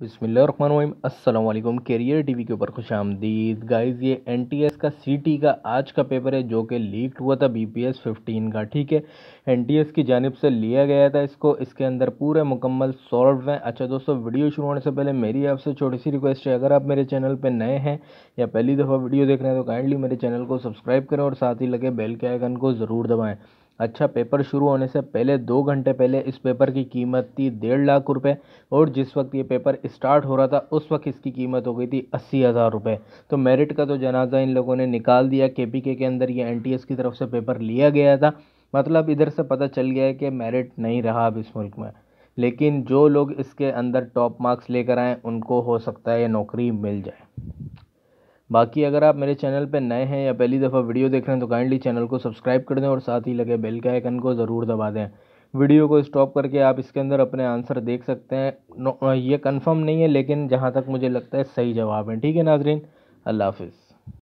بسم اللہ الرحمن الرحیم۔ السلام علیکم۔ کیریئر ٹی وی کے اوپر خوش آمدید۔ گائز، یہ این ٹی ایس کا سی ٹی کا آج کا پیپر ہے جو کہ لیکڈ ہوا تھا بی پی ایس ففٹین کا، ٹھیک ہے؟ این ٹی ایس کی جانب سے لیا گیا تھا اس کو۔ اس کے اندر پورے مکمل سالو ہیں۔ اچھا دوستو ویڈیو شروع ہونے سے پہلے میری آپ سے چھوٹی سی ریکویسٹ ہے۔ اگر آپ میرے چینل پہ نئے ہیں یا پہلی دفعہ ویڈیو دیکھ رہے ہیں تو کائنڈلی میرے چینل کو سبسکرائب کریں اور ساتھ ہی لگے بیل کے آئیکن کو ضرور دبائیں۔ اچھا پیپر شروع ہونے سے پہلے دو گھنٹے پہلے اس پیپر کی قیمت تھی ڈیڑھ لاکھ روپے اور جس وقت یہ پیپر اسٹارٹ ہو رہا تھا اس وقت اس کی قیمت ہو گئی تھی اسی ہزار روپے۔ تو میرٹ کا تو جنازہ ان لوگوں نے نکال دیا۔ کے پی کے کے اندر یہ این ٹی ایس کی طرف سے پیپر لیا گیا تھا۔ مطلب ادھر سے پتہ چل گیا ہے کہ میرٹ نہیں رہا اب اس ملک میں۔ لیکن جو لوگ اس کے اندر ٹاپ مارکس لے کر آئیں، ان کو ہو سکتا ہے یہ نوکری مل جائے۔ باقی اگر آپ میرے چینل پہ نئے ہیں یا پہلی دفعہ ویڈیو دیکھ رہے ہیں تو کائنڈلی چینل کو سبسکرائب کر دیں اور ساتھ ہی لگے بیل کے آئیکن کو ضرور دبا دیں۔ ویڈیو کو اسٹاپ کر کے آپ اس کے اندر اپنے آنسر دیکھ سکتے ہیں۔ یہ کنفرم نہیں ہے لیکن جہاں تک مجھے لگتا ہے صحیح جواب ہیں۔ ٹھیک ہے ناظرین، اللہ حافظ۔